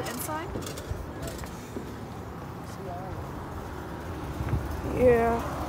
it inside? Yeah.